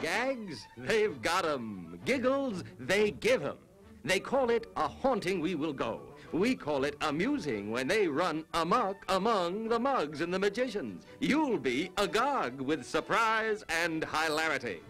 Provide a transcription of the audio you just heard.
gags, they've got 'em. Giggles, they give 'em. They call it a haunting we will go. We call it amusing when they run amok among the mugs and the magicians. You'll be agog with surprise and hilarity.